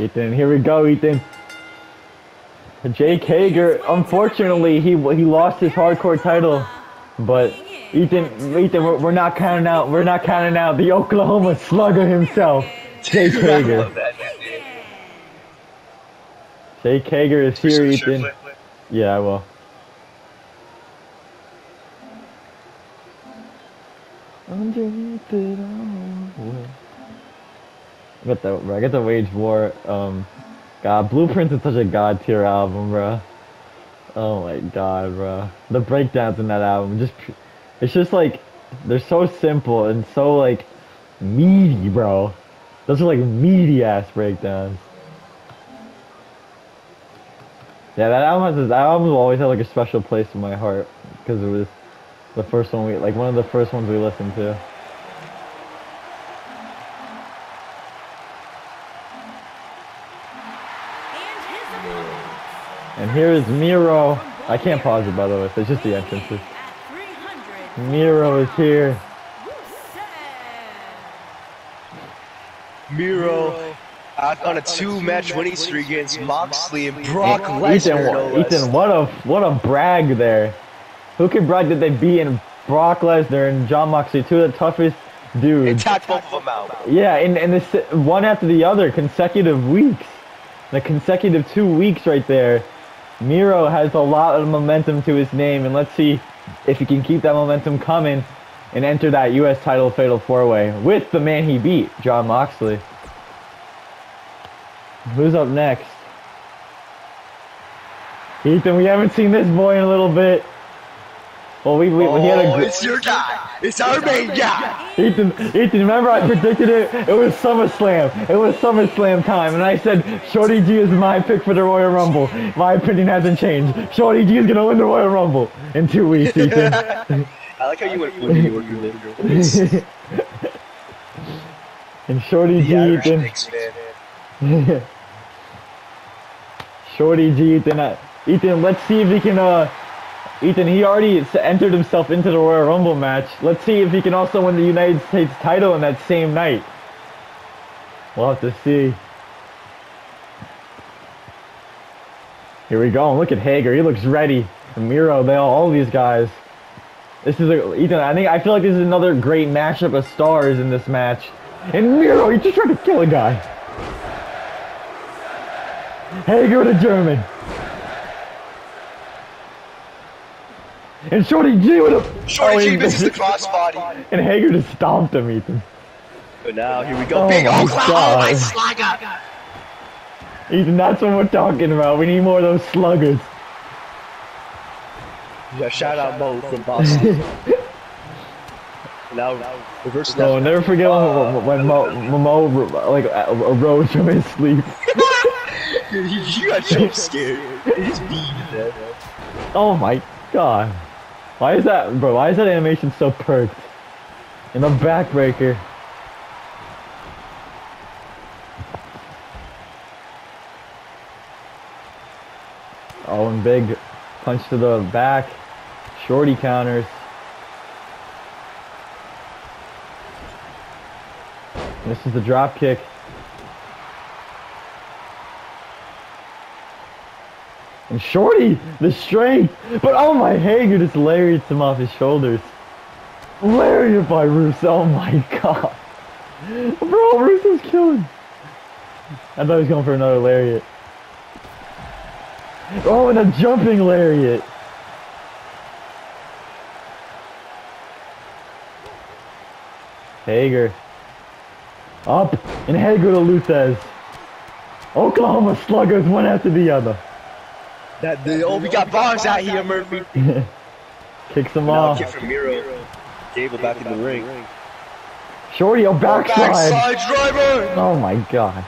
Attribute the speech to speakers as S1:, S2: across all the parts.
S1: Ethan, here we go, Ethan. Jake Hager, unfortunately, he he lost his hardcore title, but Ethan, Ethan, we're, we're not counting out. We're not counting out the Oklahoma Slugger himself, Jake Hager. Jake Hager is here, Ethan. Yeah, I will. Underneath it all. I got the I got the Wage War. Um, God, Blueprint is such a god tier album, bro. Oh my god, bro. The breakdowns in that album just it's just like they're so simple and so like meaty, bro. Those are like meaty ass breakdowns. Yeah, that album has that album will always have like a special place in my heart because it was the first one we like one of the first ones we listened to. And here is Miro. I can't pause it by the way, it's just the entrances. Miro is here.
S2: Miro out uh, on a two-match winning streak against Moxley and Brock Lesnar. no.
S1: Ethan, what a what a brag there. Who could brag that they beat in Brock Lesnar and John Moxley, two of the toughest
S2: They
S1: dudes.
S2: tapped both of them out.
S1: Yeah, and and this one after the other, consecutive weeks, the consecutive two weeks right there. Miro has a lot of momentum to his name, and let's see if he can keep that momentum coming and enter that U.S. title fatal four-way with the man he beat, John Moxley. Who's up next? Ethan, we haven't seen this boy in a little bit. Well, we, we he had a
S2: Oh, it's your guy. It's our main guy.
S1: Ethan, Ethan, remember I predicted it? It was SummerSlam. It was SummerSlam time, and I said Shorty G is my pick for the Royal Rumble. My opinion hasn't changed. Shorty G is gonna win the Royal Rumble in two weeks, Ethan.
S2: I like how you went fully New Yorker.
S1: and Shorty G,
S2: The Irish
S1: Ethan.
S2: Knicks.
S1: Shorty G, Ethan. Uh, Ethan, let's see if he can. Uh, Ethan, he already entered himself into the Royal Rumble match. Let's see if he can also win the United States title in that same night. We'll have to see. Here we go. Look at Hager. He looks ready. Miro, they all, all these guys. This is a Ethan. I think I feel like this is another great mashup of stars in this match. And Miro, he just tried to kill a guy. Hager the German. And Shorty G with a
S2: Shorty
S1: oh,
S2: G misses the crossbody.
S1: And Hager just stomped him, Ethan.
S2: But now here we go.
S1: Oh
S2: Big
S1: my
S2: Oklahoma
S1: God.
S2: slugger.
S1: Ethan, that's what we're talking about. We need more of those sluggers.
S2: Yeah, shout out Mo from Boston. now reverse
S1: Oh,
S2: that.
S1: never forget when, when Mo, Mo like uh, arose from his sleep.
S2: Dude, you, you got so scared. He just beat.
S1: Oh my god. Why is that, bro? Why is that animation so perked? And the backbreaker. Oh, and big punch to the back. Shorty counters. This is the drop kick. And Shorty, the strength. But oh my Hager just lariats him off his shoulders. Lariat by Russo. Oh my god. Bro, Russo's killing. I thought he was going for another lariat. Oh, and a jumping lariat. Hager. Up. And Hager to Luthez. Oklahoma sluggers one after the other.
S2: That, the, oh, we got bombs out here, Murphy.
S1: Kicks
S2: Now
S1: off.
S2: kick from Miro. Gable back in the ring.
S1: Shorty, a backslide.
S2: Backside driver.
S1: Oh my god.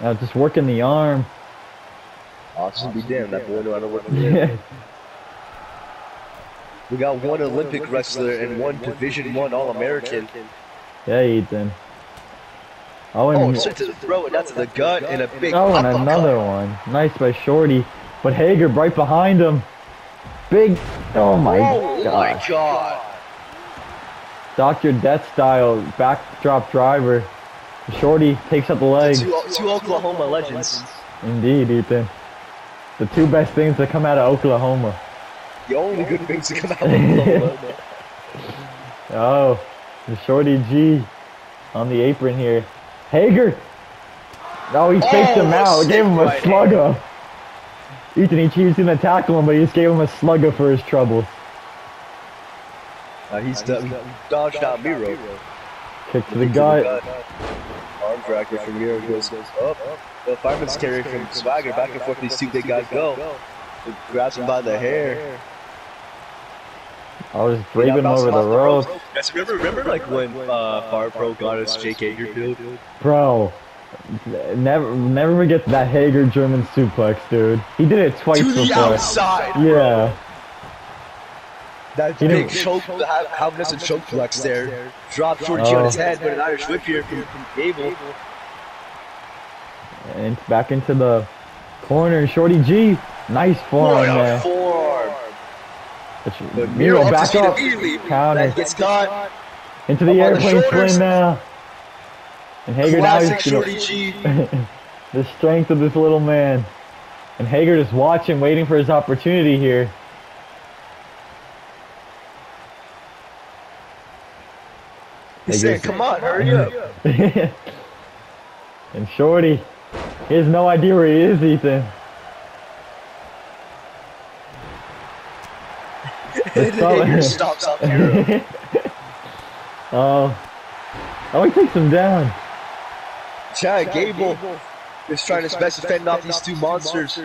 S1: Now just working the arm.
S2: Awesome be damned, that boy know how to work the. We got one Olympic wrestler and one Division One All American.
S1: yeah, Ethan. Oh, and,
S2: Oh, to the throat, that's the gut, and a big
S1: oh, and another one. Nice by Shorty. But Hager right behind him. Big. Oh my
S2: Oh my
S1: god.
S2: god.
S1: Dr. Death style backdrop driver. Shorty takes up the leg.
S2: Two, two Oklahoma legends.
S1: Indeed, Ethan. The two best things that come out of Oklahoma.
S2: The only good things to come out of Oklahoma.
S1: Oh, the Shorty G on the apron here. Hager. Oh, he faked
S2: Oh,
S1: him
S2: what a
S1: out. Gave him a
S2: stiff right
S1: slugger. Ethan, he, he was going to tackle him, but he just gave him a slugger for his trouble.
S2: Uh, he's done, dodged out Miro.
S1: Kick to the gut.
S2: Arm dragger from Miro goes up. The fireman's carry from Swagger. Back and forth these two big guys go. He grabs him by the hair.
S1: I was just braving him
S2: Yeah,
S1: over the
S2: bouncing off
S1: ropes.
S2: ropes. Yes, remember, remember like when uh, Fire Pro got us Jake Hagerfield?
S1: Bro, never never forget that Hager German suplex, dude. He did it twice
S2: To the
S1: before.
S2: outside!
S1: Yeah.
S2: That
S1: You know-
S2: big choke, how, how does a choke flex there? Drop Shorty G
S1: Oh.
S2: on his head, but an Irish whip here from, from Gable.
S1: And back into the corner. Shorty G. Nice form
S2: What a
S1: there.
S2: Forearm!
S1: But
S2: But
S1: Miro
S2: Miro
S1: back up. Counter.
S2: That gets caught.
S1: Into the
S2: Up the
S1: airplane
S2: shoulders.
S1: now. And Hager now he's gonna-
S2: Shorty
S1: the strength of this little man. And Hager just watching, waiting for his opportunity here.
S2: He
S1: Hey,
S2: said, come on, hurry up.
S1: and Shorty, he has no idea where he is, Ethan.
S2: And
S1: stop-
S2: Hager stops up here.
S1: Oh, oh, he takes him down.
S2: Chad Gable is trying his best to fend off these two monsters.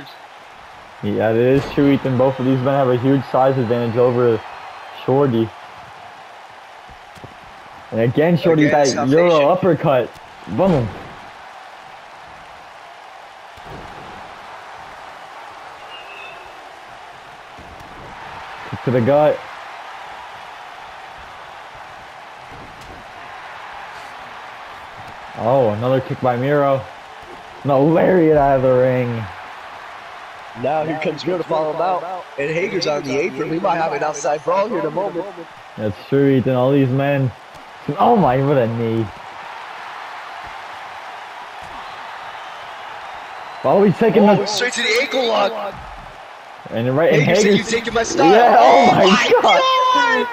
S1: Yeah, it is true, Ethan. Both of these men have a huge size advantage over Shorty. And again, Shorty
S2: Again,
S1: that Euro uppercut. Boom. To the gut. Oh, another kick by Miro. No lariat out of the ring.
S2: Now here comes Miro to follow him out. And Hager's on the apron. We might have an outside brawl here in a moment.
S1: That's true, Ethan. All these men. Oh my, what a knee. Oh, he's taking
S2: Oh,
S1: the.
S2: straight to the ankle lock.
S1: And right, and
S2: Hager you taking my style.
S1: Yeah, oh, oh my god.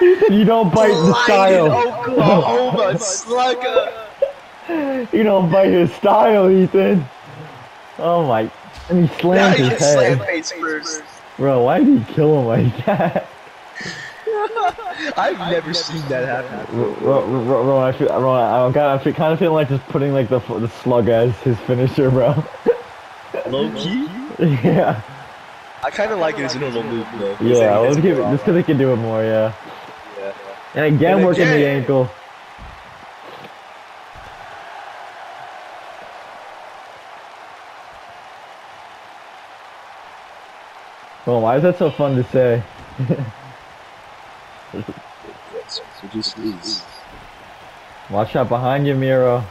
S1: Ethan, you don't bite the style.
S2: Oklahoma slugger.
S1: You don't bite his style, Ethan. Oh my. And he slams
S2: he
S1: his
S2: slam
S1: head.
S2: face.
S1: Bro, why did he kill him like that?
S2: I've never seen that happen.
S1: Ro- Ro- Ro- Ro- I feel, Ro- I'm kind of, kind of feeling like just putting like the the slug as his finisher, bro.
S2: Low key?
S1: yeah.
S2: I kind of like it as a normal move, though.
S1: Yeah,
S2: then he
S1: give it, just because they can do it more, yeah.
S2: Yeah.
S1: And again,
S2: And
S1: working the ankle. Well, why is that so fun to say?
S2: So just is.
S1: Watch out behind you, Miro.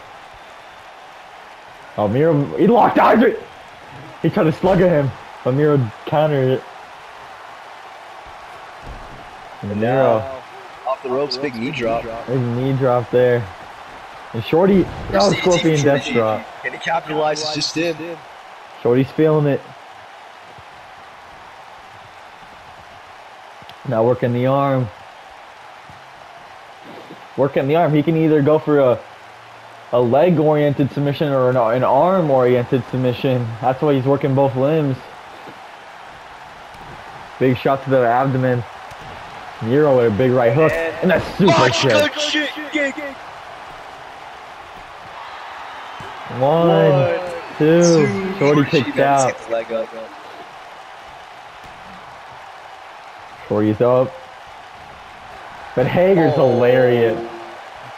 S1: Oh, Miro, he locked eyes with. He tried to slug at him, but Miro countered it. And
S2: And
S1: Miro,
S2: now, off the ropes, big knee drop.
S1: big knee drop there. And Shorty, that
S2: was
S1: Scorpion death drop.
S2: And he capitalizes just in.
S1: Shorty's feeling it. Now working the arm. Working the arm. He can either go for a a leg oriented submission or an, an arm oriented submission. That's why he's working both limbs. Big shot to the abdomen. Miro with a big right hook. And a super
S2: Watch
S1: kick.
S2: shit. Gig.
S1: One,
S2: One,
S1: two.
S2: two.
S1: Shorty kicked out.
S2: takes the leg up.
S1: Shorty's up. But Hager's
S2: Oh.
S1: hilarious.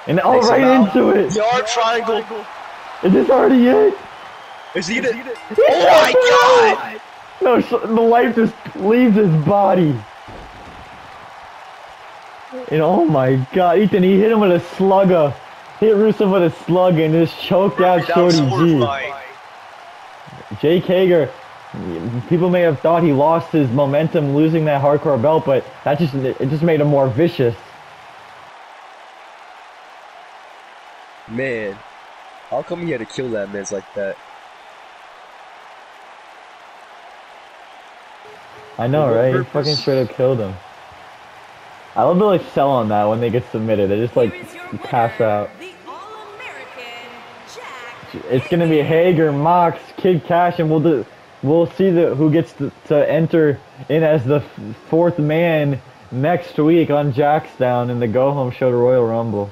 S1: And oh,
S2: him
S1: right
S2: out.
S1: into it.
S2: The arm triangle.
S1: Is this already it?
S2: Is he gonna? Oh my god!
S1: No, the life just leaves his body. And oh my god, Ethan, he hit him with a slugger. Hit Rusev with a slug and just choked out Shorty G. Jake Hager, people may have thought he lost his momentum losing that hardcore belt, but that just it just made him more vicious.
S2: Man, how come he had to kill that man like that?
S1: I know,
S2: For what
S1: right? He
S2: purpose?
S1: fucking straight up killed him. I love to like sell on that when they get submitted. They just like
S3: Here is
S1: pass out.
S3: Jack.
S1: It's gonna be Hager, Mox, Kid Cash, and we'll do. We'll see the who gets to, to enter in as the f- fourth man next week on JacksDown in the Go Home Show to Royal Rumble.